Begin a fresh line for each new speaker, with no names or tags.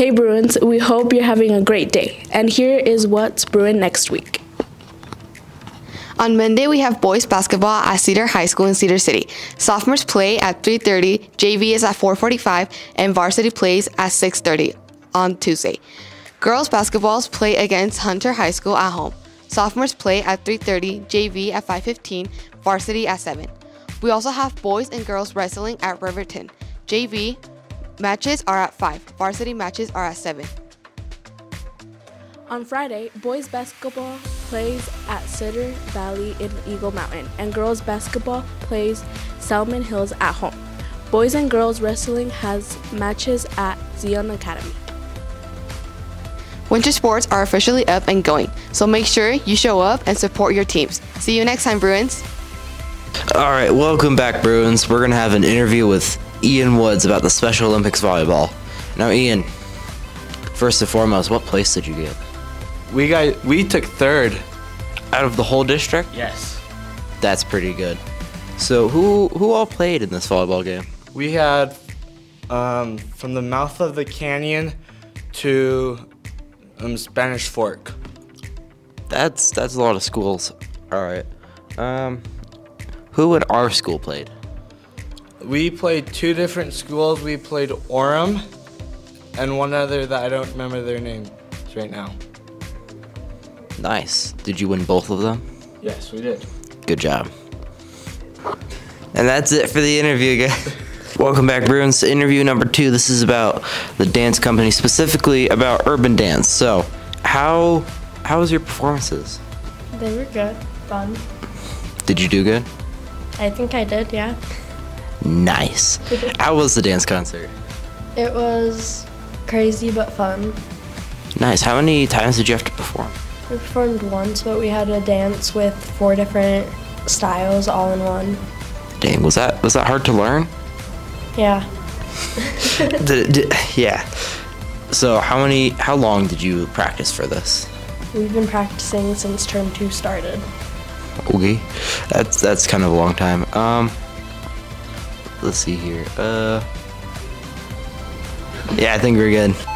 Hey Bruins, we hope you're having a great day. And here is what's brewing next week.
On Monday, we have boys basketball at Cedar High School in Cedar City. Sophomores play at 3:30, JV is at 4:45, and varsity plays at 6:30 on Tuesday. Girls basketballs play against Hunter High School at home. Sophomores play at 3:30, JV at 5:15, varsity at 7. We also have boys and girls wrestling at Riverton. JV matches are at 5. Varsity matches are at 7.
On Friday, boys basketball plays at Cedar Valley in Eagle Mountain, and girls basketball plays Salem Hills at home. Boys and girls wrestling has matches at Zion Academy.
Winter sports are officially up and going, so make sure you show up and support your teams. See you next time, Bruins.
All right, welcome back, Bruins. We're going to have an interview with Ian Woods about the Special Olympics volleyball. Now, Ian, first and foremost, what place did you get?
We got we took third.
Out of the whole district?
Yes.
That's pretty good. So, who who all played in this volleyball game?
We had um, from the mouth of the canyon to um, Spanish Fork.
That's that's a lot of schools. All right. Um, who in our school played?
We played two different schools. We played Orem and one other that I don't remember their names right now.
Nice. Did you win both of them?
Yes, we did.
Good job. And that's it for the interview, guys. Welcome back, Bruins, interview number two. This is about the dance company, specifically about urban dance. So, how how was your performances?
They were good, fun.
Did you do good?
I think I did, yeah.
Nice. How was the dance concert?
It was crazy but fun.
Nice. How many times did you have to perform?
We performed once, but we had a dance with four different styles all in one.
Dang, was that was that hard to learn?
Yeah.
Did- did- yeah. So how many how long did you practice for this?
We've been practicing since term two started.
Okay, that's that's kind of a long time. Um, let's see here. Uh, yeah, I think we're good.